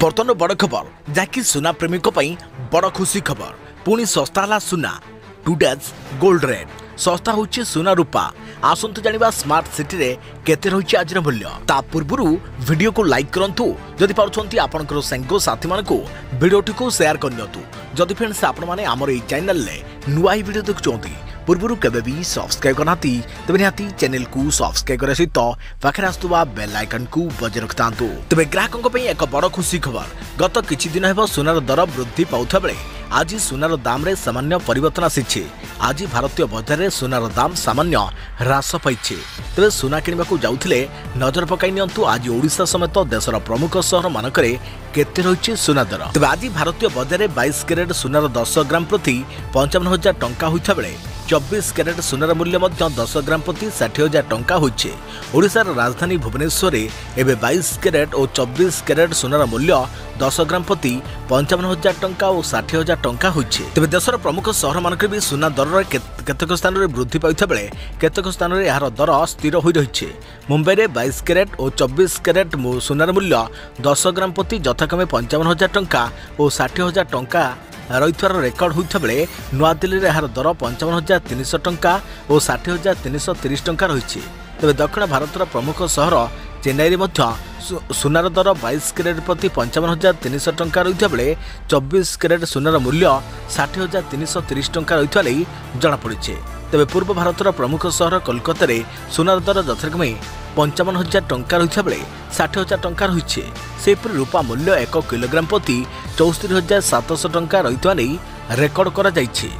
ବର୍ତ୍ତମାନ ବଡ଼ ଖବର ଯାହାକି ସୁନା ପ୍ରେମୀଙ୍କ ପାଇଁ ବଡ଼ ଖୁସି ଖବର ପୁଣି ଶସ୍ତା ହେଲା ସୁନା ଟୁ ଡେଜ୍ ଗୋଲ୍ଡ ରେଟ୍ ଶସ୍ତା ହେଉଛି ସୁନା ରୂପା ଆସନ୍ତୁ ଜାଣିବା ସ୍ମାର୍ଟ ସିଟିରେ କେତେ ରହିଛି ଆଜିର ମୂଲ୍ୟ ତା ପୂର୍ବରୁ ଭିଡ଼ିଓକୁ ଲାଇକ୍ କରନ୍ତୁ ଯଦି ପାରୁଛନ୍ତି ଆପଣଙ୍କର ସାଙ୍ଗସାଥୀମାନଙ୍କୁ ଭିଡ଼ିଓଟିକୁ ସେୟାର କରିନିଅନ୍ତୁ ଯଦି ଫ୍ରେଣ୍ଡସ୍ ଆପଣମାନେ ଆମର ଏହି ଚ୍ୟାନେଲରେ ନୂଆ ଏହି ଭିଡ଼ିଓ ଦେଖୁଛନ୍ତି ପୂର୍ବରୁ କେବେ ବି ସବସ୍କ୍ରାଇବ୍ କରିନାହାନ୍ତି ତେବେ ନିହାତି ଚ୍ୟାନେଲକୁ ସବସ୍କ୍ରାଇବ୍ କରିବା ସହିତ ପାଖରେ ଆସୁଥିବା ବେଲ୍ ଆଇକନ୍କୁ ବଜାୟ ରଖିଥାନ୍ତୁ ତେବେ ଗ୍ରାହକଙ୍କ ପାଇଁ ଏକ ବଡ଼ ଖୁସି ଖବର ଗତ କିଛି ଦିନ ହେବ ସୁନାର ଦର ବୃଦ୍ଧି ପାଉଥିବା ବେଳେ ଆଜି ସୁନାର ଦାମରେ ସାମାନ୍ୟ ପରିବର୍ତ୍ତନ ଆସିଛି ଆଜି ଭାରତୀୟ ବଜାରରେ ସୁନାର ଦାମ ସାମାନ୍ୟ ହ୍ରାସ ପାଇଛି ତେବେ ସୁନା କିଣିବାକୁ ଯାଉଥିଲେ ନଜର ପକାଇ ନିଅନ୍ତୁ ଆଜି ଓଡ଼ିଶା ସମେତ ଦେଶର ପ୍ରମୁଖ ସହରମାନଙ୍କରେ କେତେ ରହିଛି ସୁନା ଦର ତେବେ ଆଜି ଭାରତୀୟ ବଜାରରେ ବାଇଶ କ୍ୟାରେଟ୍ ସୁନାର ଦଶ ଗ୍ରାମ ପ୍ରତି ପଞ୍ଚାବନ ହଜାର ଟଙ୍କା ହୋଇଥିବା ବେଳେ চব্বিশ ক্যারেট সোনার মূল্য মধ্য দশ গ্রাম প্রতি ষাঠিয়ে হাজার টঙ্কা হয়েছে ওড়িশার রাজধানী ভুবনেশ্বরে এবে বাইশ ক্যারেট ও চব্বিশ ক্যারেট সোনার মূল্য দশ গ্রাম প্রতি পঞ্চাবন হাজার টঙ্কা ও ষাঠিয়ে হাজার টঙ্কা হয়েছে তবে দেশের প্রমুখ সহরমানকে বি সোনা দরের কেতক স্থানের বৃদ্ধি পাইলে কেতক স্থানের এর দর স্থির হয়ে রয়েছে মুম্বাইরে বাইশ ক্যারেট ও চব্বিশ ক্যারেট সোনার মূল্য দশ গ্রাম প্রতি যথাক্রমে পঞ্চাবন হাজার টঙ্কা ও ষাঠিয়ে হাজার টঙ্কা ରହିଥିବାର ରେକର୍ଡ ହୋଇଥିବା ବେଳେ ନୂଆଦିଲ୍ଲୀରେ ଏହାର ଦର ପଞ୍ଚାବନ ହଜାର ତିନିଶହ ଟଙ୍କା ଓ ଷାଠିଏ ହଜାର ତିନିଶହ ତିରିଶ ଟଙ୍କା ରହିଛି ତେବେ ଦକ୍ଷିଣ ଭାରତର ପ୍ରମୁଖ ସହର ଚେନ୍ନାଇରେ ମଧ୍ୟ ସୁନାର ଦର ବାଇଶ କ୍ୟାରେଟ୍ ପ୍ରତି ପଞ୍ଚାବନ ହଜାର ତିନିଶହ ଟଙ୍କା ରହିଥିବା ବେଳେ ଚବିଶ କ୍ୟାରେଟ୍ ସୁନାର ମୂଲ୍ୟ ଷାଠିଏ ହଜାର ତିନିଶହ ତିରିଶ ଟଙ୍କା ରହିଥିବା ନେଇ ଜଣାପଡ଼ିଛି ତେବେ ପୂର୍ବ ଭାରତର ପ୍ରମୁଖ ସହର କୋଲକାତାରେ ସୁନାର ଦର ଯଥାକ୍ରମେ ପଞ୍ଚାବନ ହଜାର ଟଙ୍କା ରହିଥିବା ବେଳେ ଷାଠିଏ ହଜାର ଟଙ୍କା ରହିଛି ସେହିପରି ରୂପା ମୂଲ୍ୟ ଏକ କିଲୋଗ୍ରାମ ପ୍ରତି ଚଉସ୍ତରୀ ହଜାର ସାତଶହ ଟଙ୍କା ରହିଥିବା ନେଇ ରେକର୍ଡ କରାଯାଇଛି